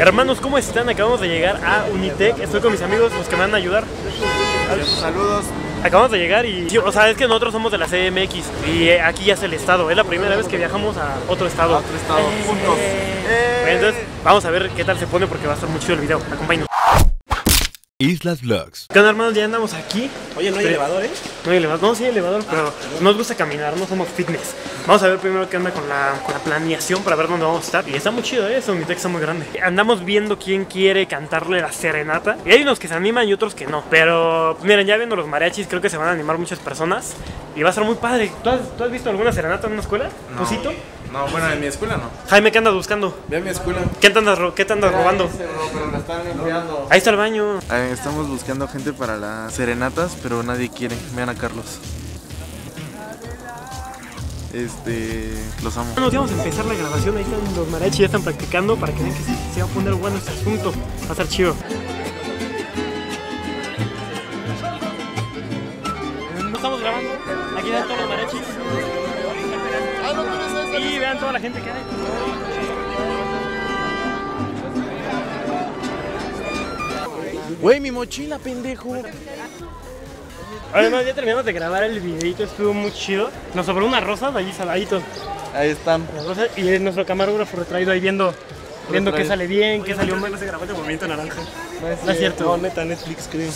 Hermanos, ¿cómo están? Acabamos de llegar a Unitec. Estoy con mis amigos, los que me van a ayudar. Saludos. Acabamos de llegar y, sí, o sea, es que nosotros somos de la CMX y eh, aquí ya es el estado. Es la primera vez que viajamos a otro estado. A otro estado, Eh, juntos. eh. Entonces, vamos a ver qué tal se pone porque va a estar muy chido el video. Acompáñenos. Islas Vlogs. ¿Qué onda, hermanos? Ya andamos aquí. Oye, no hay Pero- elevador, ¿eh? No hay elevador, no, sí hay elevador, pero nos gusta caminar, no somos fitness. Vamos a ver primero qué onda con la, con la planeación para ver dónde vamos a estar. Y está muy chido, ¿eh? Eso, mi está muy grande. Andamos viendo quién quiere cantarle la serenata. Y hay unos que se animan y otros que no. Pero, pues, miren, ya viendo los mariachis, creo que se van a animar muchas personas. Y va a ser muy padre. ¿Tú has, tú has visto alguna serenata en una escuela? ¿Pusito? No, bueno, en mi escuela no. Jaime, ¿qué andas buscando? Ve a mi escuela. ¿Qué te andas, ro- qué te andas robando? pero la están limpiando. Ahí está el baño. Eh, Estamos buscando gente para las serenatas, pero nadie quiere. Vean a Carlos. Este. Los amo. Nos vamos a empezar la grabación, ahí están los mariachis, ya están practicando para que vean que se va a poner bueno este asunto. Va a estar chido. No estamos grabando, aquí están todos los mariachis. Y vean toda la gente que hay. Güey, mi mochila, pendejo. Además, ya terminamos de grabar el videito, estuvo muy chido. Nos sobró unas rosas allí saladitos. Ahí están. Y es nuestro camarógrafo retraído ahí viendo, viendo qué sale bien, qué salió mal. se grabó el movimiento naranja. No es cierto. No, neta, Netflix, creo.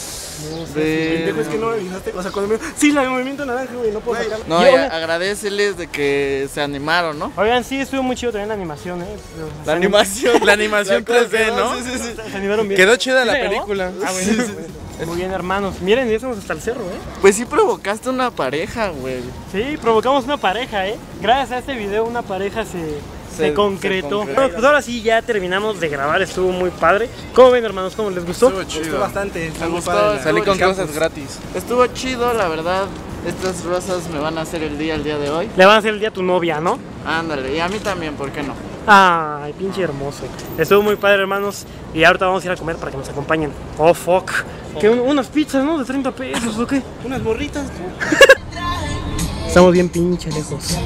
De- Pendejo, es que no me avisaste. O sea, cuando me. Sí, la de movimiento naranja, güey, no puedo sacar. No, Y y oigan- agradeceles de que se animaron, ¿no? Oigan, sí, estuvo muy chido también la animación, ¿eh? La animación. La animación 3D, ¿no? Sí, sí, sí. Se animaron bien. Quedó chida ¿Sí la película. Ah, bueno. Muy bien, hermanos. Miren, ya estamos hasta el cerro, ¿eh? Pues sí provocaste una pareja, güey. Sí, provocamos una pareja, ¿eh? Gracias a este video una pareja se, se, Se- concretó. se. Bueno, pues ahora sí, ya terminamos de grabar, estuvo muy padre. ¿Cómo ven, hermanos? ¿Cómo les gustó? Me gustó bastante. Me gustó, padre salí con cosas gratis. Estuvo chido, la verdad. Estas rosas me van a hacer el día el día de hoy. Le van a hacer el día a tu novia, ¿no? Ándale, y a mí también, ¿por qué no? Ay, pinche hermoso. Estuvo muy padre, hermanos. Y ahorita vamos a ir a comer para que nos acompañen. Oh, fuck. Que un- unas pizzas, ¿no? De 30 pesos, ¿o qué? Unas morritas. Estamos bien pinche lejos.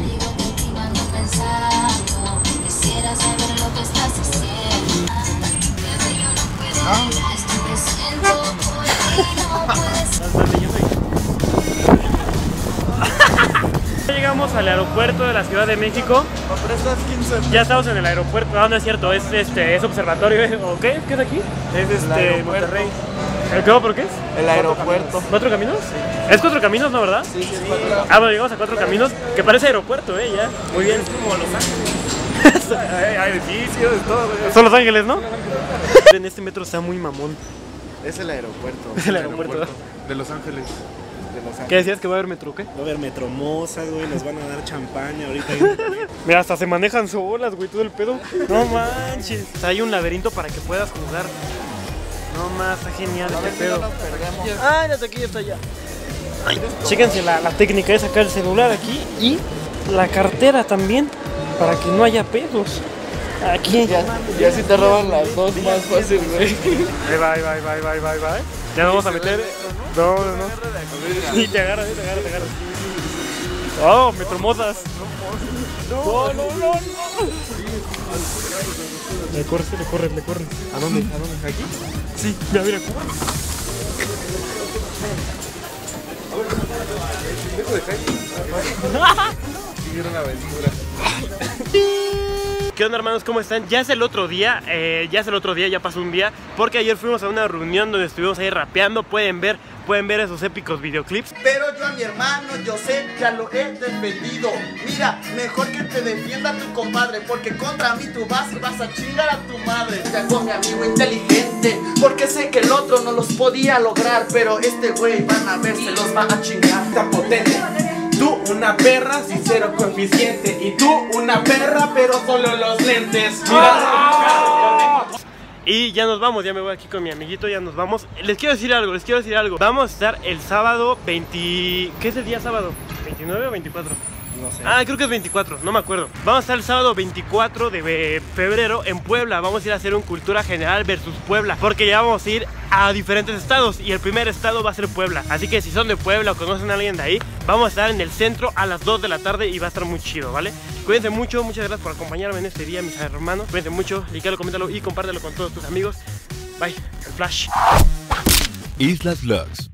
Ya llegamos al aeropuerto de la Ciudad de México. ¿Me prestas 15 Ya estamos en el aeropuerto. No, no es cierto, es este es observatorio. ¿eh? ¿O qué? ¿Qué es aquí? Es este. Monterrey. ¿El qué? ¿Por qué es? El aeropuerto. ¿Cuatro caminos? Es cuatro caminos, ¿no, verdad? Sí, sí, es cuatro. Ah, bueno, llegamos a cuatro caminos, que parece aeropuerto, ¿eh? Ya. Muy bien. Como Los Ángeles. hay, hay edificios, todo, güey. Son Los Ángeles, ¿no? en este metro está muy mamón. Es el aeropuerto. Es el aeropuerto. De Los Ángeles. De Los Ángeles. ¿Qué decías que va a haber metro, qué? Va a haber metromosas, güey. Nos van a dar champaña ahorita. Mira, hasta se manejan solas, güey, todo el pedo. No manches. O sea, hay un laberinto para que puedas jugar. No más, está genial este pedo. Ah, ya está aquí, ya está allá. Ay, chéquense la, la técnica de sacar el celular aquí y la cartera también, para que no haya pedos. Aquí. Ya, ya si te roban las dos más fácil, güey. Ahí va, ahí va, ahí va, ahí va, ahí va, ahí va. Ya nos vamos a meter. No, no, no. Y te agarra, te agarra, te agarra. Oh, metromosas. No, no, no, no. Le corres, le corres, le corres. ¿A dónde? ¿A dónde? ¿Aquí? Sí, mira, mira. ¿Qué onda hermanos? ¿Cómo están? Ya es el otro día, eh, ya es el otro día, ya pasó un día Porque ayer fuimos a una reunión donde estuvimos ahí rapeando Pueden ver, pueden ver esos épicos videoclips Pero yo a mi hermano, yo sé, ya lo he defendido. Mira, mejor que te defienda tu compadre, porque contra mí tú vas y vas a chingar a tu madre. Ya con mi amigo inteligente, porque sé que el otro no los podía lograr, pero este güey van a ver, se los va a chingar. Está potente. Tú una perra sin cero coeficiente. Y tú una perra, pero solo los lentes. Mira. Y ya nos vamos, ya me voy aquí con mi amiguito, ya nos vamos Les quiero decir algo, les quiero decir algo Vamos a estar el sábado 20... ¿Qué es el día sábado? ¿29 o 24? No sé. Ah, creo que es 24, no me acuerdo. Vamos a estar el sábado 24 de febrero en Puebla. Vamos a ir a hacer un Cultura General versus Puebla. Porque ya vamos a ir a diferentes estados y el primer estado va a ser Puebla. Así que si son de Puebla o conocen a alguien de ahí, vamos a estar en el centro a las 2 de la tarde y va a estar muy chido, ¿vale? Cuídense mucho, muchas gracias por acompañarme en este día, mis hermanos. Cuídense mucho, lícalo, coméntalo y compártelo con todos tus amigos. Bye, el flash. Islas Vlogs.